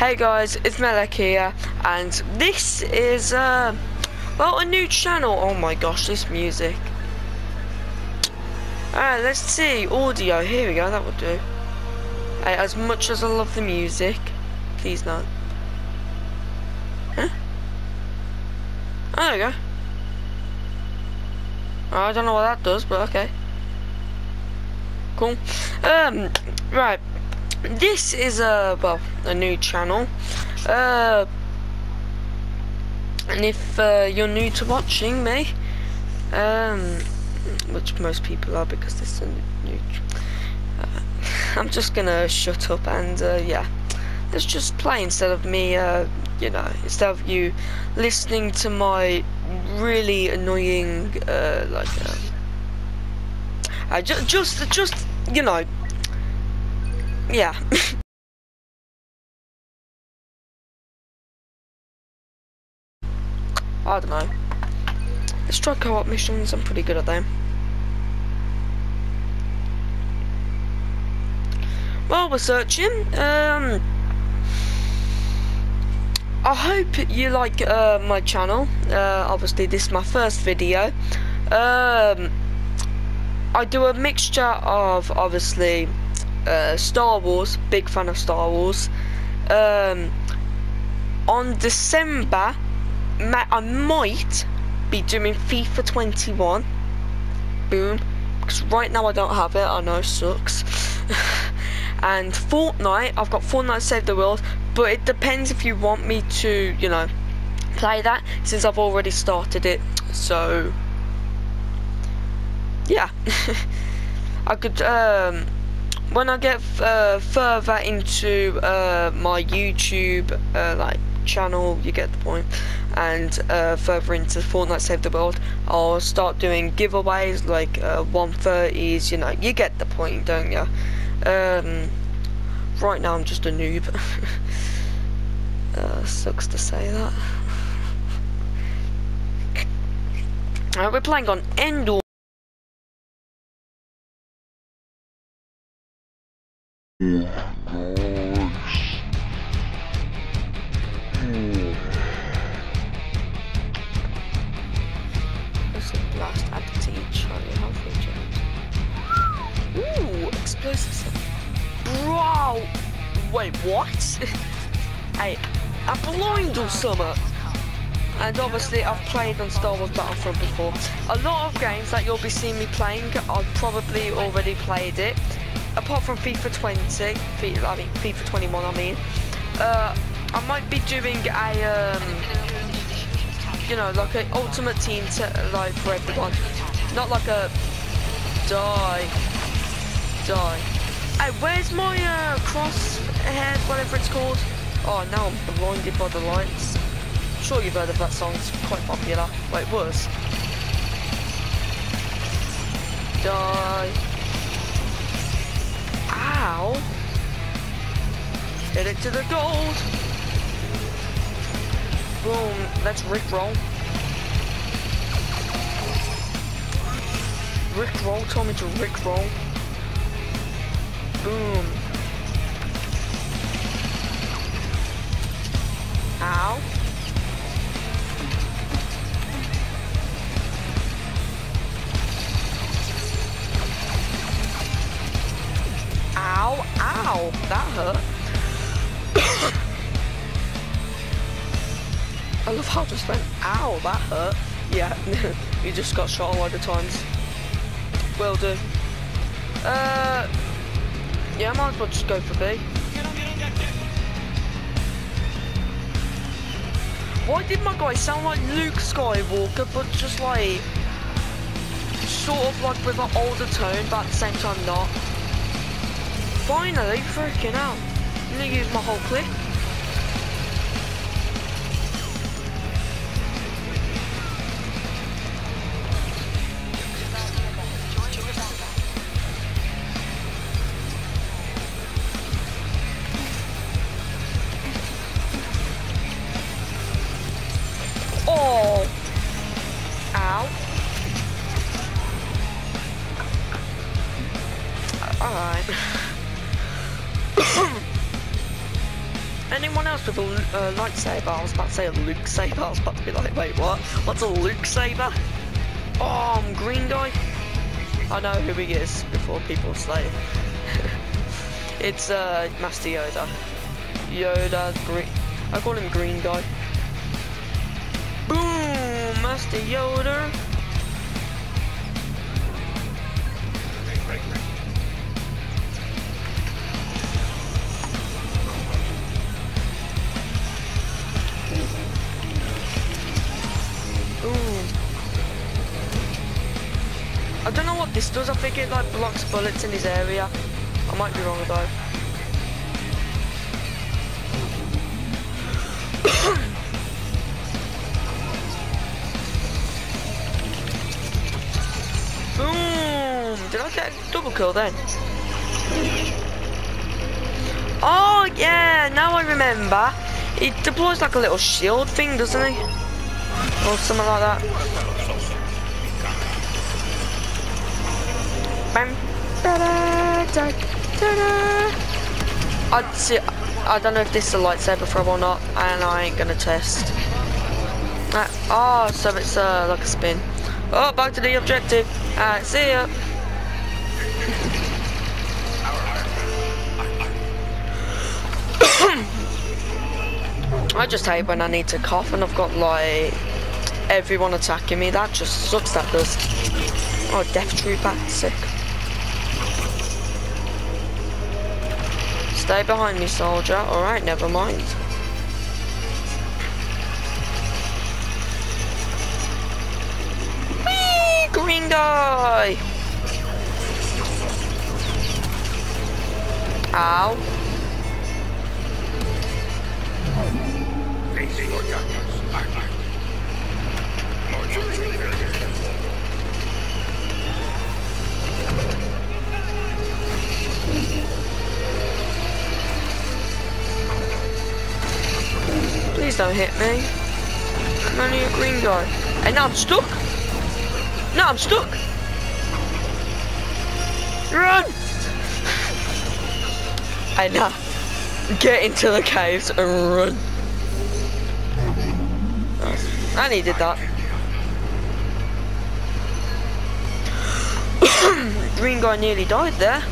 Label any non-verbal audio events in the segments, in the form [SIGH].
Hey guys, it's Melek here, and this is, uh, well, a new channel. Oh my gosh, this music. Alright, let's see. Audio, here we go, that will do. As much as I love the music, please not. Huh? Oh, there we go. I don't know what that does, but okay. Cool. Um, right this is a well a new channel. Uh, and if uh, you're new to watching me um, which most people are because this is a new uh, [LAUGHS] I'm just gonna shut up and uh, yeah. Let's just play instead of me uh, you know instead of you listening to my really annoying uh, like I just just just you know yeah. [LAUGHS] I don't know. Let's try co-op missions, I'm pretty good at them. While we're searching, um, I hope you like uh, my channel. Uh, obviously, this is my first video. Um, I do a mixture of, obviously, uh, Star Wars, big fan of Star Wars. Um, on December, I might be doing FIFA 21. Boom. Because right now I don't have it, I know, sucks. [LAUGHS] and Fortnite, I've got Fortnite Save the World, but it depends if you want me to, you know, play that, since I've already started it, so, yeah. [LAUGHS] I could, um, when I get uh, further into uh, my YouTube uh, like channel, you get the point, and uh, further into Fortnite Save the World, I'll start doing giveaways like 130s. Uh, you know, you get the point, don't you? Um, right now, I'm just a noob. [LAUGHS] Uh, sucks to say that. we're playing on Endor. Bro! Wait, what? [LAUGHS] hey, I blind or summer. And obviously I've played on Star Wars Battlefront before. A lot of games that you'll be seeing me playing, I've probably already played it. Apart from FIFA 20, FIFA, I mean FIFA 21 I mean. Uh, I might be doing a, um, you know, like an ultimate team like for everyone. Not like a die, die. Hey, where's my uh, crosshead, whatever it's called? Oh, now I'm blinded by the lights. Sure you've heard of that song, it's quite popular. Well, it was. Die. Ow. Hit it to the gold. Boom, let's rickroll. Rickroll told me to rickroll. Boom. Ow. Ow, ow, that hurt. [COUGHS] I love how I just went, ow, that hurt. Yeah, [LAUGHS] you just got shot a lot of times. Will do. Uh, yeah, I might as well just go for B. Why did my guy sound like Luke Skywalker, but just like, sort of like with an older tone, but at the same time not? Finally, freaking out. I'm gonna use my whole clip. Uh, lightsaber. I was about to say a Luke saber. [LAUGHS] I was about to be like, wait, what? What's a Luke saber? Oh, I'm green guy. I know who he is before people say. [LAUGHS] it's uh, Master Yoda. Yoda green. I call him green guy. Boom, Master Yoda. This does. I think it like blocks bullets in his area. I might be wrong though. Boom! Did I get a double kill then? Oh yeah, now I remember. He deploys like a little shield thing, doesn't he? Or something like that. Bam. Da-da, da, da-da. I'd see, I don't know if this is a lightsaber throw or not, and I ain't gonna test. Uh, oh, so it's uh, like a spin. Oh, back to the objective. Alright, see ya. [COUGHS] I just hate when I need to cough and I've got like everyone attacking me. That just sucks, that does. Oh, Death Trooper, sick. Stay behind me, soldier. Alright, never mind. Whee! Green guy! Ow. Facing your darkness. More Please don't hit me. I'm only a green guy. And now I'm stuck. No, I'm stuck. Run! And now, get into the caves and run. I needed that. [COUGHS] green guy nearly died there.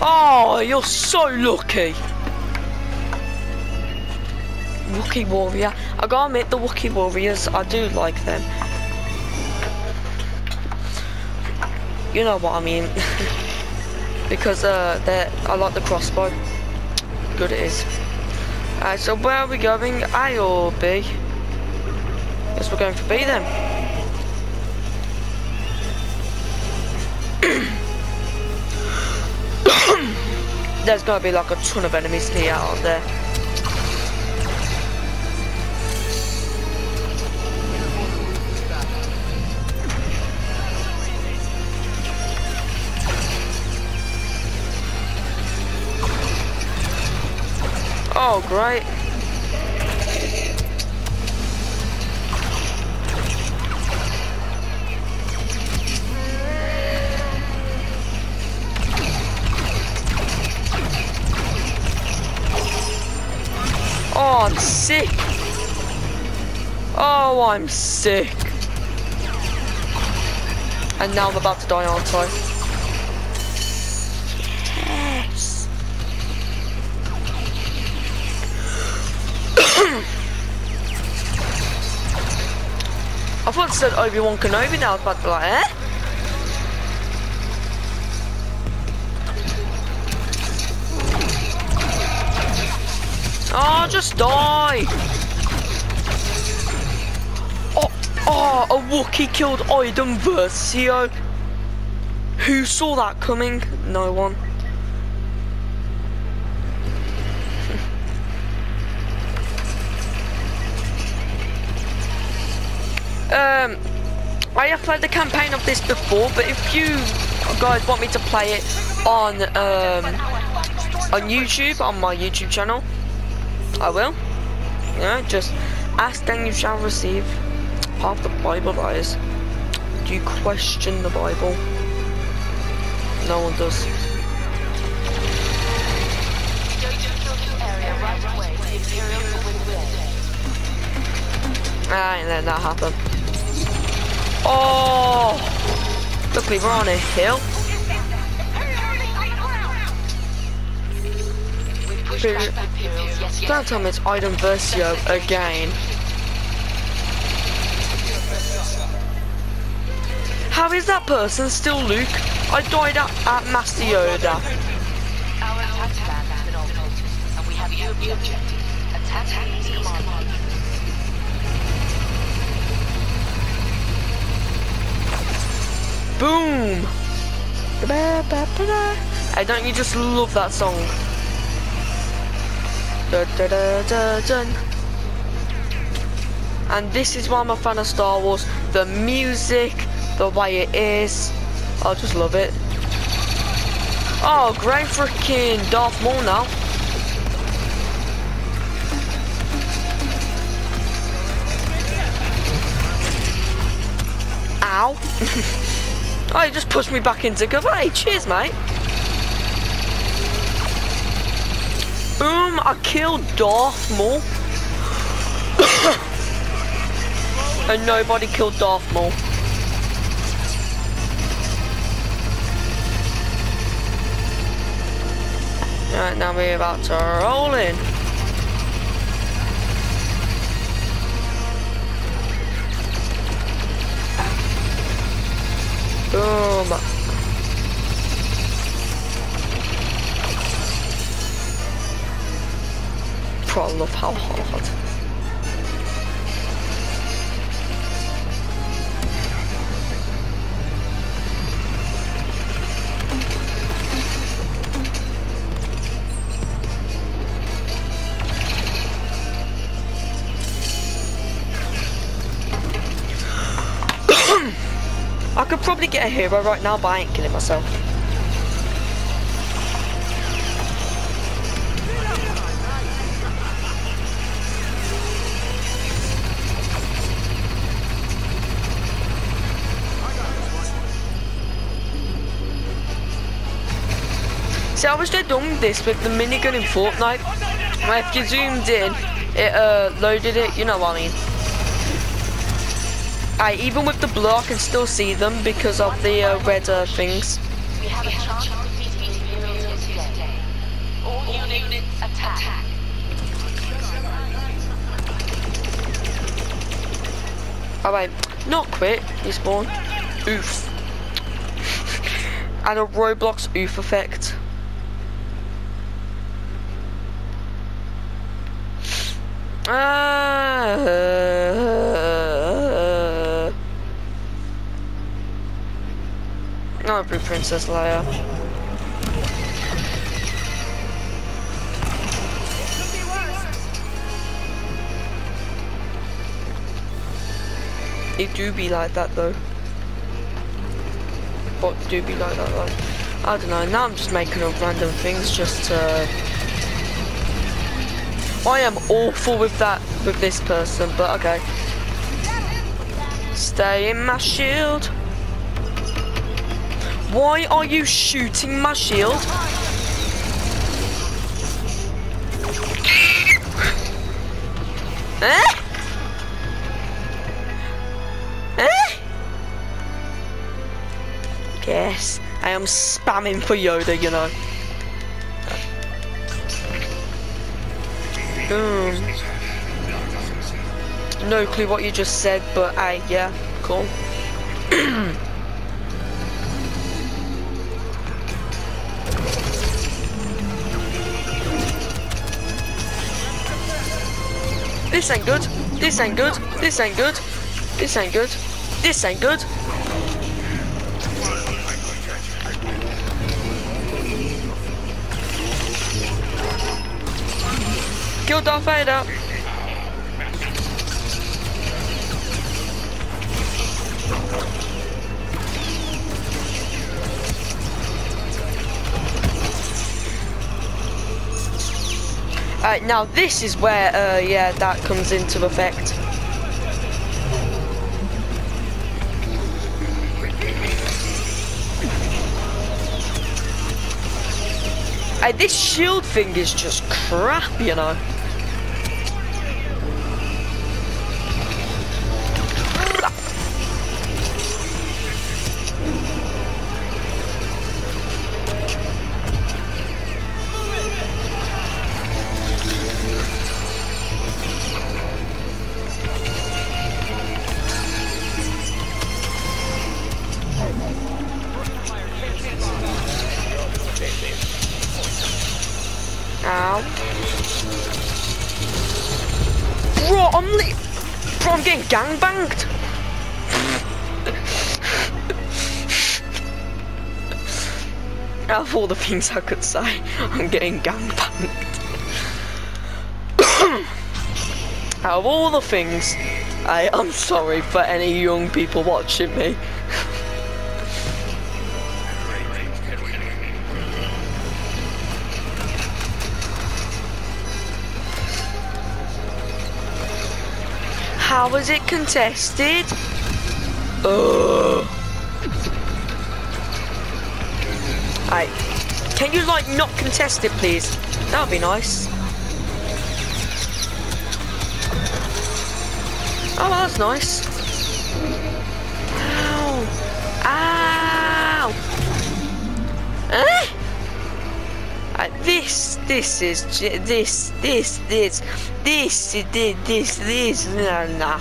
Oh, you're so lucky. Wookiee Warrior. I gotta admit, the Wookiee Warriors, I do like them. You know what I mean. [LAUGHS] because uh, they're, I like the crossbow. Good it is. Alright, so where are we going? A or B? Guess we're going for B then. [CLEARS THROAT] [COUGHS] There's gonna be like a ton of enemies here out there. Oh, great. Sick. Oh, I'm sick. And now I'm about to die, aren't I? Yes. [COUGHS] I thought it said Obi-Wan Kenobi now, be like, eh? Oh, just die! Oh, oh, a Wookiee killed Iden Versio. Who saw that coming? No one. [LAUGHS] um, I have played the campaign of this before, but if you guys want me to play it on um, on YouTube, on my YouTube channel, I will. Yeah, just ask and you shall receive. Half the Bible lies. Do you question the Bible? No one does. Ah, and then that happened. Oh! Look, we were on a hill. Don't tell me it's Iden Versio again. How is that person still Luke? I died at, at Master Yoda. Boom! Hey, don't you just love that song? Da, da, da, da. And this is why I'm a fan of Star Wars. The music, the way it is. I just love it. Oh, great freaking Darth Maul now. Ow. [LAUGHS] oh, he just pushed me back into cover. Hey, cheers, mate. Boom, I killed Darth Maul. [COUGHS] and nobody killed Darth Maul. Right, now we're about to roll in. Boom. Love how hard. I could probably get a hero right now, but I ain't killing myself. See, I wish they'd done this with the minigun in Fortnite. If you zoomed in, it uh, loaded it, you know what I mean. I even with the blur, I can still see them because of the uh, red uh, things. We have a chance of defeating Imperials today. All units attack. Oh not quit, respawn. Oof. [LAUGHS] and a Roblox oof effect. Uh, I'll be Princess Leia. It do be like that though. What do be like that though? I don't know. Now I'm just making up random things just to. I am awful with that with this person, but okay. Stay in my shield. Why are you shooting my shield? eh? Eh? Yes, I am spamming for Yoda, you know. No clue what you just said, but I, yeah, cool. [CLEARS THROAT] this ain't good. This ain't good. This ain't good. This ain't good. This ain't good. Kill Darth Vader. Alright, now this is where, uh, yeah, that comes into effect. Hey, this shield thing is just crap, you know. Gangbanged. Out of all the things I could say, I'm getting gangbanged. [COUGHS] Out of all the things, I am sorry for any young people watching me. How was it contested? Ugh. Right. Can you like not contest it please? That would be nice. Oh, that's nice. Ow. Ow. Eh? Uh, this, this is, this, this, this, this, this, this, this, nah, nah.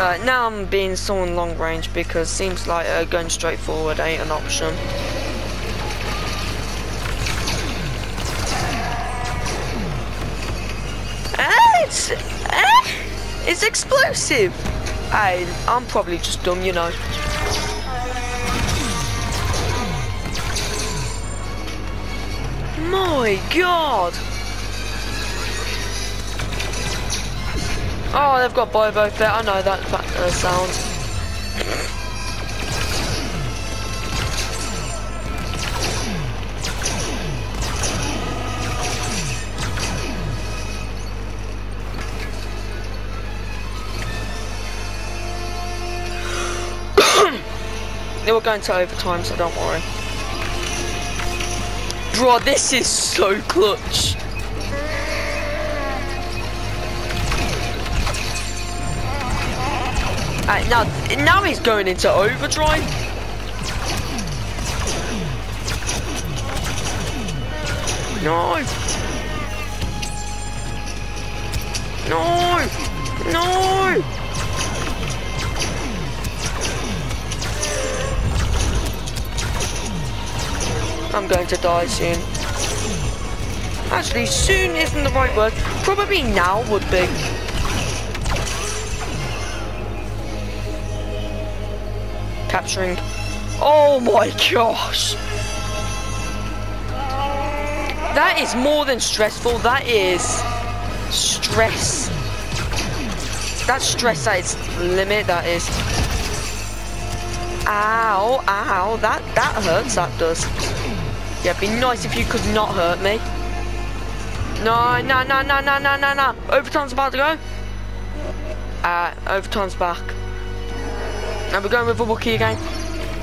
Uh, now I'm being so on long range because seems like uh, going straight forward ain't an option. Ah, it's, eh? it's explosive. I, I'm probably just dumb, you know. My god! Oh, they've got boy Bobo there. I know that fa- uh, sound. they were going to overtime, so don't worry. Bro, this is so clutch. Alright, now, now he's going into overdrive. No. No. No. I'm going to die soon. Actually, soon isn't the right word. Probably now would be. Capturing. Oh my gosh! That is more than stressful. That is stress. That's stress at its limit. That is. Ow! Ow! That that hurts. That does. Yeah, it'd be nice if you could not hurt me. No, no, no, no, no, no, no, no. Overtime's about to go. Uh, overtime's back. Now we're going with a Wookiee again.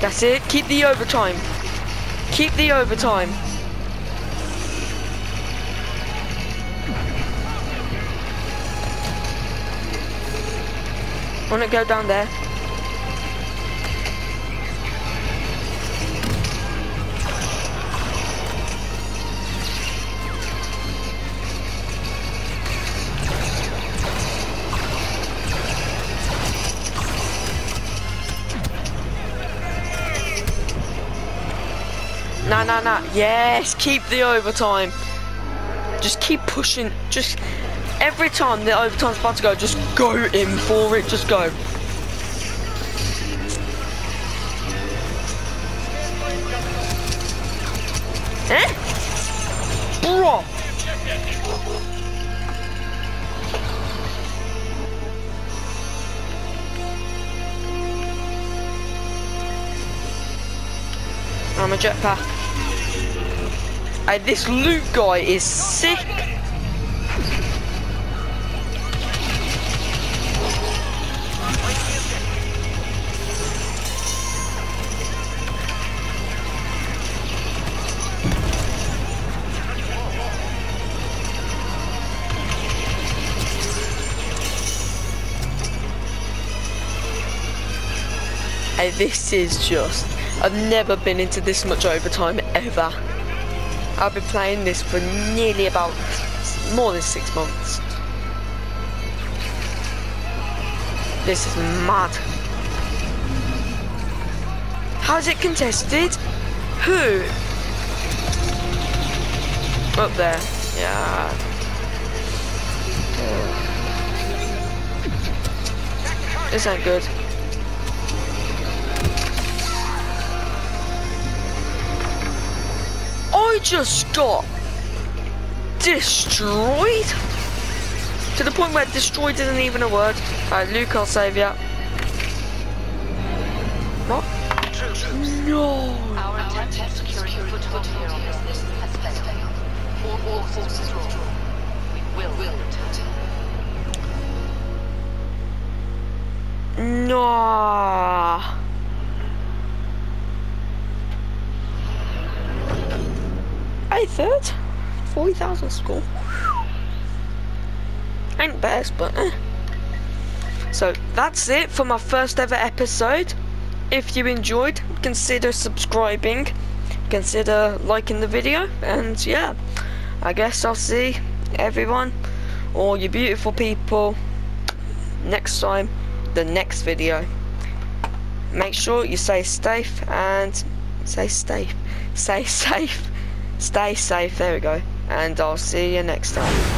That's it. Keep the overtime. Keep the overtime. Wanna go down there? No, no, no. Yes, keep the overtime. Just keep pushing. Just every time the overtime's about to go, just go in for it. Just go. Eh? Bro. I'm a jetpack. And this loot guy is sick. And this is just, I've never been into this much overtime ever. I've been playing this for nearly about more than six months. This is mad. How's it contested? Who? Up there. Yeah. This ain't good. I just got destroyed to the point where destroyed isn't even a word. Alright, Luke, I'll save you. What? No. Our attempt at securing a foothold here on this list has failed. All, all forces withdraw. We will, will return. No. A third? 40,000 score. Ain't best, but eh. So that's it for my first ever episode. If you enjoyed, consider subscribing, consider liking the video, and yeah, I guess I'll see everyone, all you beautiful people, next time, the next video. Make sure you stay safe and stay safe, stay safe, stay safe. There we go, and I'll see you next time.